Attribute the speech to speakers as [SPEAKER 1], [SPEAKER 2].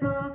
[SPEAKER 1] hall.